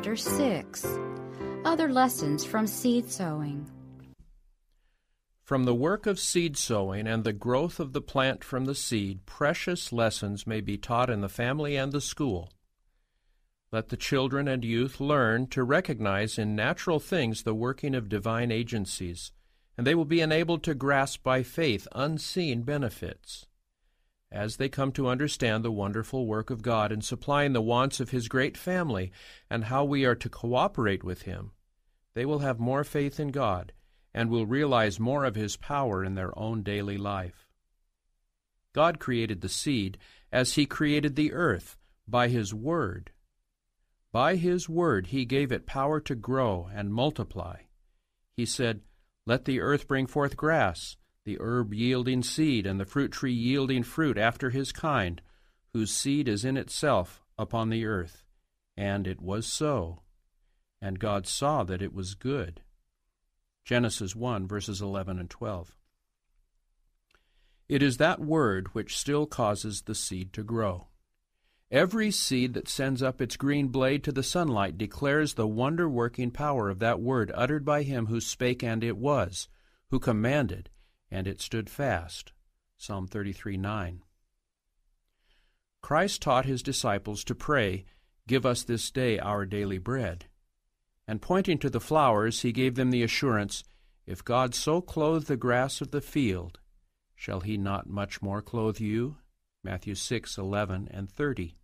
Chapter 6 Other Lessons from Seed Sowing. From the work of seed sowing and the growth of the plant from the seed, precious lessons may be taught in the family and the school. Let the children and youth learn to recognize in natural things the working of divine agencies, and they will be enabled to grasp by faith unseen benefits. As they come to understand the wonderful work of God in supplying the wants of His great family and how we are to cooperate with Him, they will have more faith in God and will realize more of His power in their own daily life. God created the seed as He created the earth by His Word. By His Word He gave it power to grow and multiply. He said, Let the earth bring forth grass, the herb yielding seed, and the fruit tree yielding fruit after his kind, whose seed is in itself upon the earth. And it was so. And God saw that it was good. Genesis 1, verses 11 and 12. It is that word which still causes the seed to grow. Every seed that sends up its green blade to the sunlight declares the wonder working power of that word uttered by him who spake and it was, who commanded, and it stood fast. Psalm 33 9. Christ taught his disciples to pray, Give us this day our daily bread. And pointing to the flowers, he gave them the assurance, If God so clothe the grass of the field, shall he not much more clothe you? Matthew 6 11 and 30.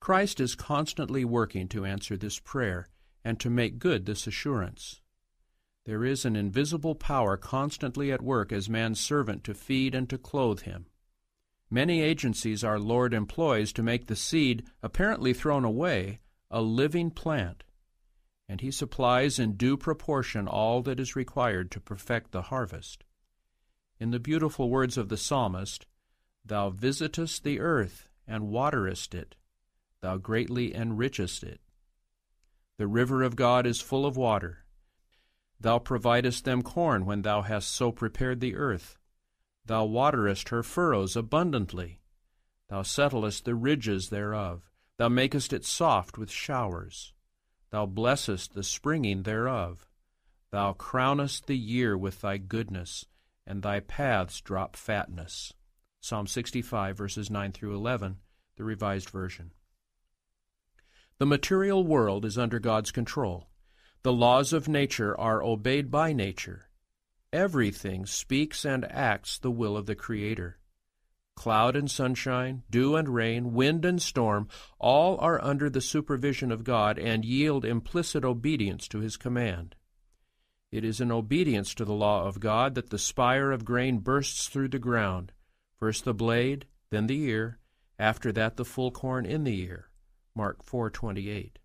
Christ is constantly working to answer this prayer and to make good this assurance. There is an invisible power constantly at work as man's servant to feed and to clothe him. Many agencies our Lord employs to make the seed, apparently thrown away, a living plant, and he supplies in due proportion all that is required to perfect the harvest. In the beautiful words of the psalmist, Thou visitest the earth and waterest it, thou greatly enrichest it. The river of God is full of water. Thou providest them corn when thou hast so prepared the earth. Thou waterest her furrows abundantly. Thou settlest the ridges thereof. Thou makest it soft with showers. Thou blessest the springing thereof. Thou crownest the year with thy goodness, and thy paths drop fatness. Psalm 65, verses 9 through 11, the Revised Version. The material world is under God's control. The laws of nature are obeyed by nature. Everything speaks and acts the will of the Creator. Cloud and sunshine, dew and rain, wind and storm, all are under the supervision of God and yield implicit obedience to His command. It is in obedience to the law of God that the spire of grain bursts through the ground, first the blade, then the ear, after that the full corn in the ear. Mark 4:28.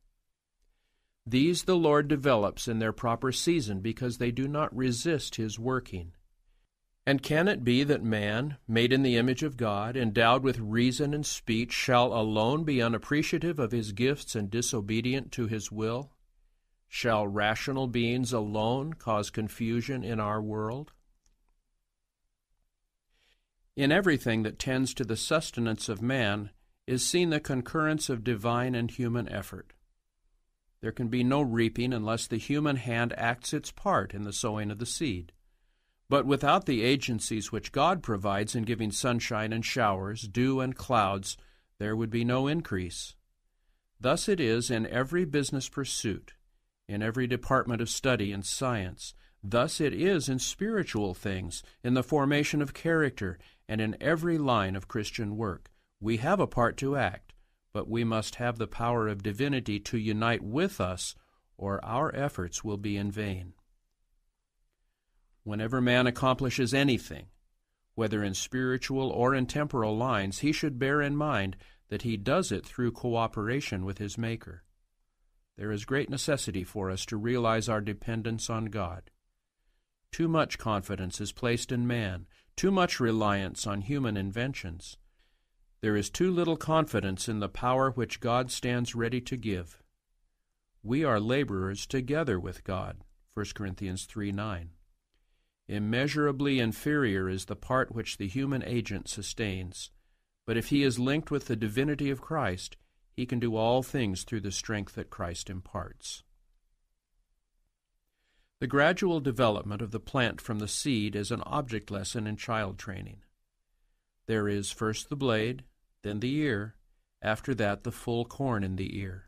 These the Lord develops in their proper season because they do not resist his working. And can it be that man, made in the image of God, endowed with reason and speech, shall alone be unappreciative of his gifts and disobedient to his will? Shall rational beings alone cause confusion in our world? In everything that tends to the sustenance of man is seen the concurrence of divine and human effort. There can be no reaping unless the human hand acts its part in the sowing of the seed. But without the agencies which God provides in giving sunshine and showers, dew and clouds, there would be no increase. Thus it is in every business pursuit, in every department of study and science. Thus it is in spiritual things, in the formation of character, and in every line of Christian work. We have a part to act, but we must have the power of divinity to unite with us, or our efforts will be in vain. Whenever man accomplishes anything, whether in spiritual or in temporal lines, he should bear in mind that he does it through cooperation with his Maker. There is great necessity for us to realize our dependence on God. Too much confidence is placed in man, too much reliance on human inventions. There is too little confidence in the power which God stands ready to give. We are laborers together with God. 1 Corinthians 3 9. Immeasurably inferior is the part which the human agent sustains, but if he is linked with the divinity of Christ, he can do all things through the strength that Christ imparts. The gradual development of the plant from the seed is an object lesson in child training. There is first the blade, then the ear, after that the full corn in the ear.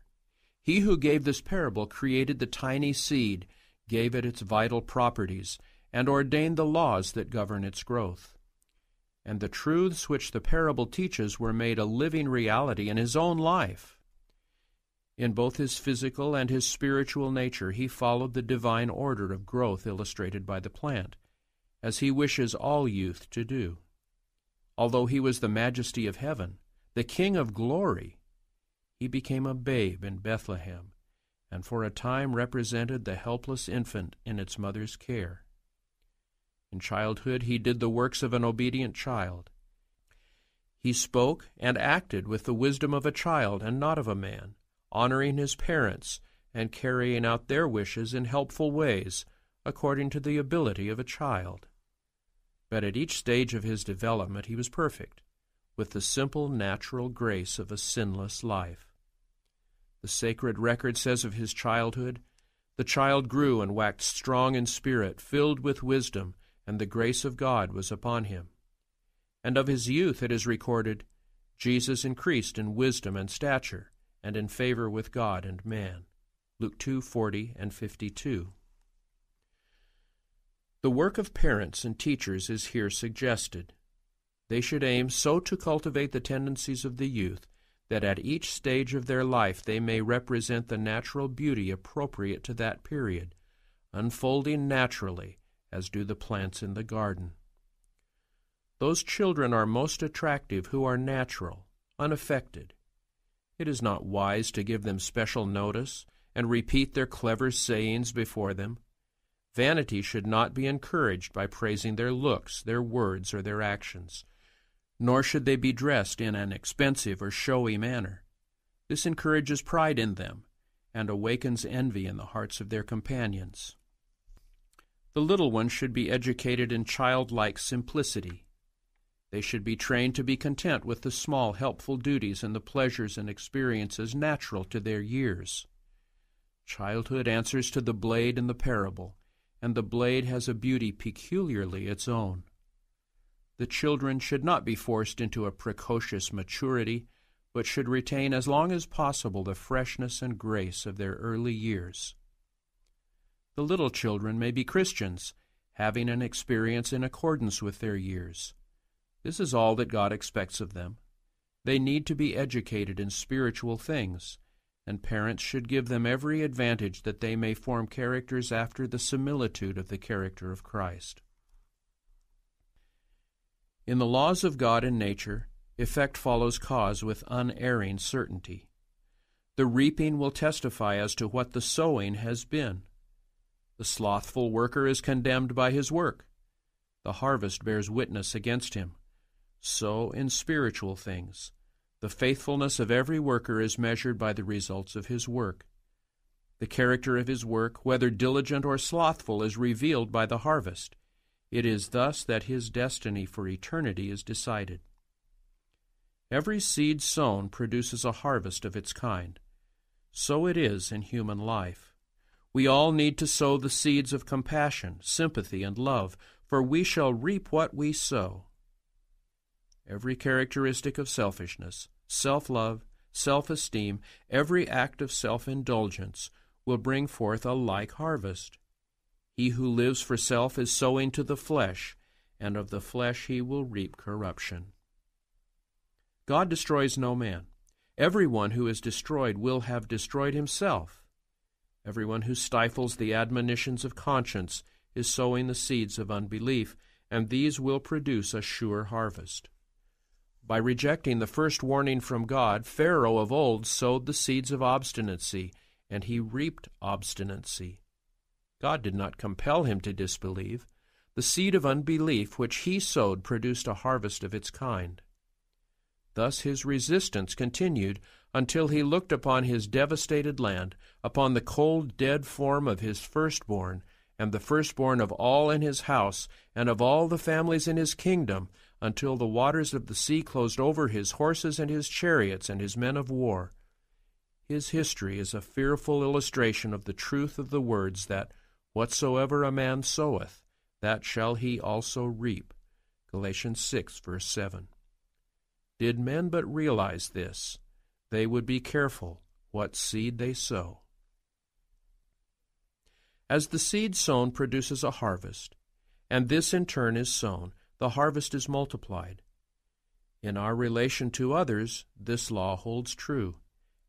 He who gave this parable created the tiny seed, gave it its vital properties, and ordained the laws that govern its growth. And the truths which the parable teaches were made a living reality in his own life. In both his physical and his spiritual nature, he followed the divine order of growth illustrated by the plant, as he wishes all youth to do. Although he was the majesty of heaven, the King of glory, he became a babe in Bethlehem, and for a time represented the helpless infant in its mother's care. In childhood he did the works of an obedient child. He spoke and acted with the wisdom of a child and not of a man, honoring his parents and carrying out their wishes in helpful ways, according to the ability of a child. But at each stage of his development he was perfect, with the simple natural grace of a sinless life. The sacred record says of his childhood, The child grew and waxed strong in spirit, filled with wisdom, and the grace of God was upon him. And of his youth it is recorded, Jesus increased in wisdom and stature, and in favor with God and man. Luke 2 40 and 52. The work of parents and teachers is here suggested. They should aim so to cultivate the tendencies of the youth that at each stage of their life they may represent the natural beauty appropriate to that period, unfolding naturally as do the plants in the garden. Those children are most attractive who are natural, unaffected. It is not wise to give them special notice and repeat their clever sayings before them. Vanity should not be encouraged by praising their looks, their words, or their actions, nor should they be dressed in an expensive or showy manner. This encourages pride in them and awakens envy in the hearts of their companions. The little ones should be educated in childlike simplicity. They should be trained to be content with the small, helpful duties and the pleasures and experiences natural to their years. Childhood answers to the blade in the parable, and the blade has a beauty peculiarly its own. The children should not be forced into a precocious maturity, but should retain as long as possible the freshness and grace of their early years. The little children may be Christians, having an experience in accordance with their years. This is all that God expects of them. They need to be educated in spiritual things, and parents should give them every advantage that they may form characters after the similitude of the character of Christ. In the laws of God and nature, effect follows cause with unerring certainty. The reaping will testify as to what the sowing has been. The slothful worker is condemned by his work. The harvest bears witness against him. So in spiritual things. The faithfulness of every worker is measured by the results of his work. The character of his work, whether diligent or slothful, is revealed by the harvest. It is thus that his destiny for eternity is decided. Every seed sown produces a harvest of its kind. So it is in human life. We all need to sow the seeds of compassion, sympathy, and love, for we shall reap what we sow. Every characteristic of selfishness, self love, self esteem, every act of self indulgence will bring forth a like harvest. He who lives for self is sowing to the flesh, and of the flesh he will reap corruption. God destroys no man. Every one who is destroyed will have destroyed himself. Everyone who stifles the admonitions of conscience is sowing the seeds of unbelief, and these will produce a sure harvest. By rejecting the first warning from God, Pharaoh of old sowed the seeds of obstinacy, and he reaped obstinacy. God did not compel him to disbelieve. The seed of unbelief which he sowed produced a harvest of its kind. Thus his resistance continued until he looked upon his devastated land, upon the cold, dead form of his firstborn, and the firstborn of all in his house, and of all the families in his kingdom, until the waters of the sea closed over his horses and his chariots and his men of war. his history is a fearful illustration of the truth of the words that whatsoever a man soweth, that shall he also reap. Galatians 6, verse 7. Did men but realize this, they would be careful what seed they sow. As the seed sown produces a harvest, and this in turn is sown, the harvest is multiplied. In our relation to others, this law holds true.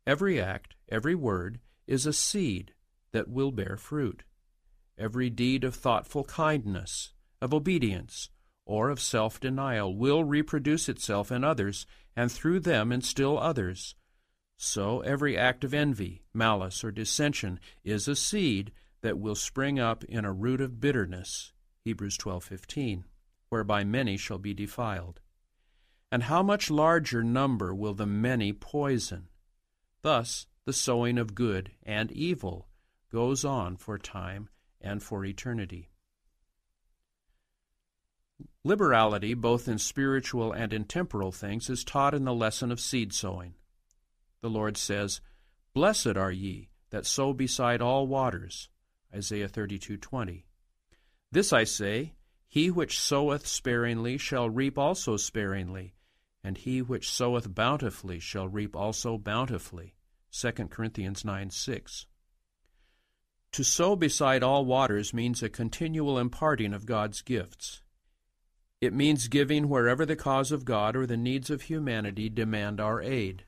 Every act, every word, is a seed that will bear fruit. Every deed of thoughtful kindness, of obedience, or of self denial will reproduce itself in others, and through them in still others. So every act of envy, malice, or dissension is a seed that will spring up in a root of bitterness. Hebrews 12:15, whereby many shall be defiled. And how much larger number will the many poison? Thus, the sowing of good and evil goes on for time and for eternity. Liberality, both in spiritual and in temporal things, is taught in the lesson of seed sowing. The Lord says, Blessed are ye that sow beside all waters. Isaiah 32:20. This I say, he which soweth sparingly shall reap also sparingly, and he which soweth bountifully shall reap also bountifully. 2 Corinthians 9 6. To sow beside all waters means a continual imparting of God's gifts. It means giving wherever the cause of God or the needs of humanity demand our aid.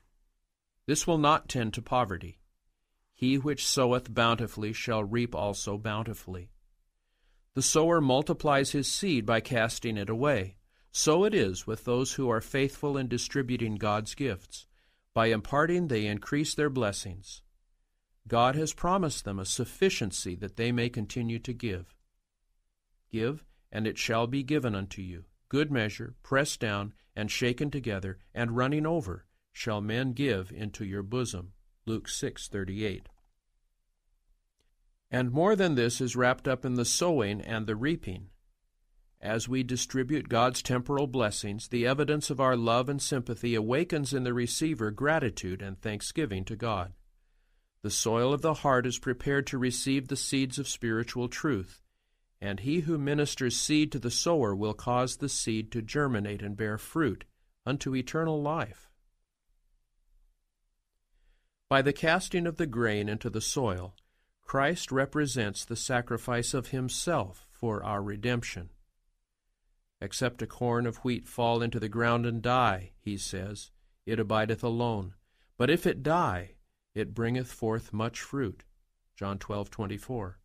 This will not tend to poverty. He which soweth bountifully shall reap also bountifully. The sower multiplies his seed by casting it away. So it is with those who are faithful in distributing God's gifts. By imparting, they increase their blessings. God has promised them a sufficiency that they may continue to give. Give, and it shall be given unto you. Good measure, pressed down, and shaken together, and running over, shall men give into your bosom. Luke 6:38. And more than this is wrapped up in the sowing and the reaping. As we distribute God's temporal blessings, the evidence of our love and sympathy awakens in the receiver gratitude and thanksgiving to God. The soil of the heart is prepared to receive the seeds of spiritual truth, and he who ministers seed to the sower will cause the seed to germinate and bear fruit unto eternal life. By the casting of the grain into the soil, Christ represents the sacrifice of himself for our redemption. Except a corn of wheat fall into the ground and die, he says, it abideth alone. But if it die, it bringeth forth much fruit. John 12:24.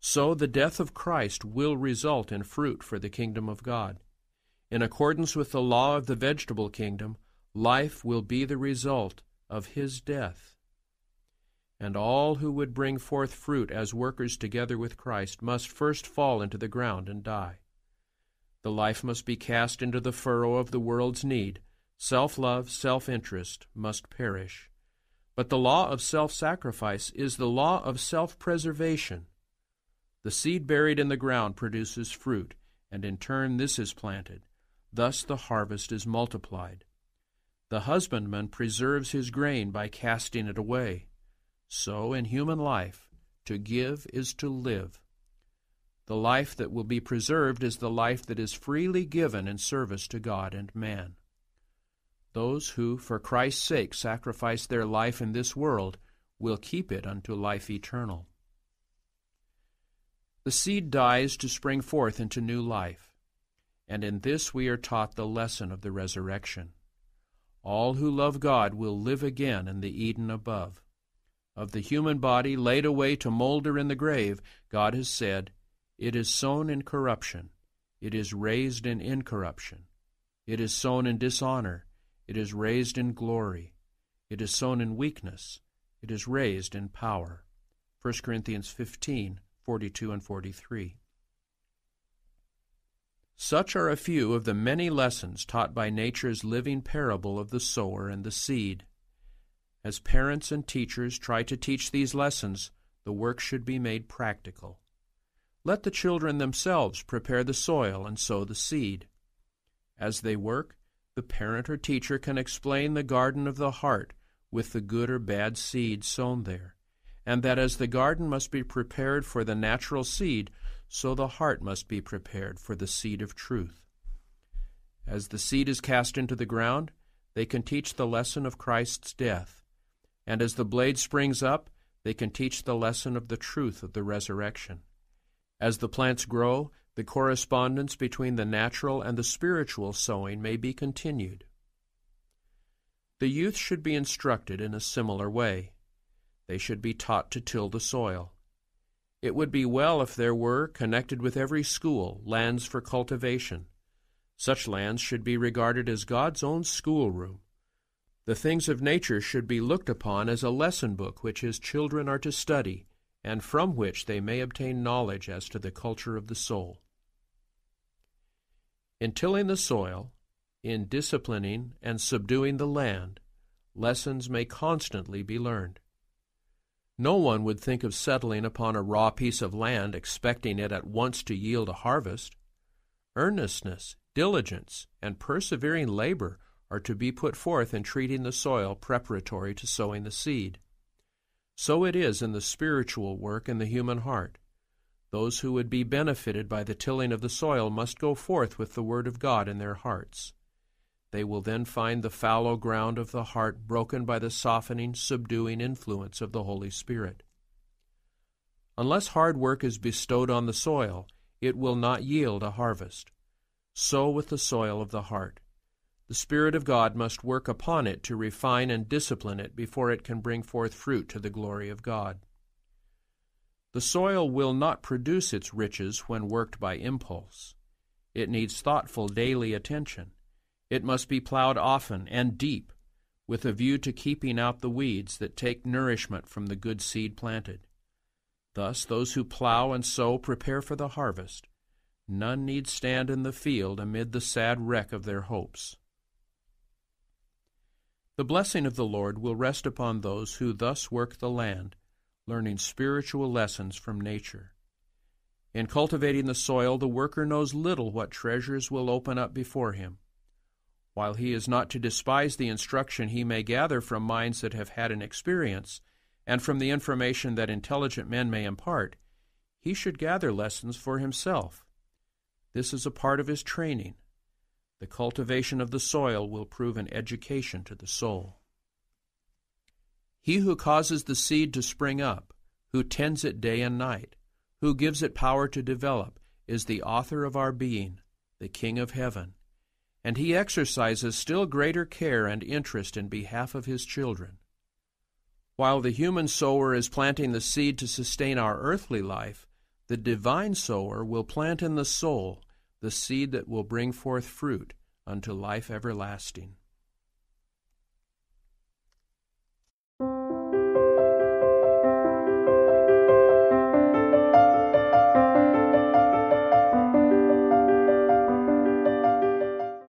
So the death of Christ will result in fruit for the kingdom of God. In accordance with the law of the vegetable kingdom, life will be the result of his death. And all who would bring forth fruit as workers together with Christ must first fall into the ground and die. The life must be cast into the furrow of the world's need. Self love, self interest must perish. But the law of self sacrifice is the law of self preservation. The seed buried in the ground produces fruit, and in turn this is planted. Thus the harvest is multiplied. The husbandman preserves his grain by casting it away. So in human life, to give is to live. The life that will be preserved is the life that is freely given in service to God and man. Those who, for Christ's sake, sacrifice their life in this world will keep it unto life eternal. The seed dies to spring forth into new life, and in this we are taught the lesson of the resurrection. All who love God will live again in the Eden above. Of the human body laid away to molder in the grave, God has said, it is sown in corruption. It is raised in incorruption. It is sown in dishonor. It is raised in glory. It is sown in weakness. It is raised in power. 1 Corinthians 15, 42 and 43. Such are a few of the many lessons taught by nature's living parable of the sower and the seed. As parents and teachers try to teach these lessons, the work should be made practical. Let the children themselves prepare the soil and sow the seed. As they work, the parent or teacher can explain the garden of the heart with the good or bad seed sown there, and that as the garden must be prepared for the natural seed, so the heart must be prepared for the seed of truth. As the seed is cast into the ground, they can teach the lesson of Christ's death, and as the blade springs up, they can teach the lesson of the truth of the resurrection. As the plants grow, the correspondence between the natural and the spiritual sowing may be continued. The youth should be instructed in a similar way. They should be taught to till the soil. It would be well if there were, connected with every school, lands for cultivation. Such lands should be regarded as God's own schoolroom. The things of nature should be looked upon as a lesson book which his children are to study, and from which they may obtain knowledge as to the culture of the soul. In tilling the soil, in disciplining and subduing the land, lessons may constantly be learned. No one would think of settling upon a raw piece of land expecting it at once to yield a harvest. Earnestness, diligence, and persevering labor are to be put forth in treating the soil preparatory to sowing the seed. So it is in the spiritual work in the human heart. Those who would be benefited by the tilling of the soil must go forth with the Word of God in their hearts. They will then find the fallow ground of the heart broken by the softening, subduing influence of the Holy Spirit. Unless hard work is bestowed on the soil, it will not yield a harvest. So with the soil of the heart. The Spirit of God must work upon it to refine and discipline it before it can bring forth fruit to the glory of God. The soil will not produce its riches when worked by impulse. It needs thoughtful daily attention. It must be plowed often and deep, with a view to keeping out the weeds that take nourishment from the good seed planted. Thus, those who plow and sow prepare for the harvest. None need stand in the field amid the sad wreck of their hopes. The blessing of the Lord will rest upon those who thus work the land learning spiritual lessons from nature. In cultivating the soil, the worker knows little what treasures will open up before him. While he is not to despise the instruction he may gather from minds that have had an experience, and from the information that intelligent men may impart, he should gather lessons for himself. This is a part of his training. The cultivation of the soil will prove an education to the soul. He who causes the seed to spring up, who tends it day and night, who gives it power to develop, is the author of our being, the King of heaven, and he exercises still greater care and interest in behalf of his children. While the human sower is planting the seed to sustain our earthly life, the divine sower will plant in the soul the seed that will bring forth fruit unto life everlasting.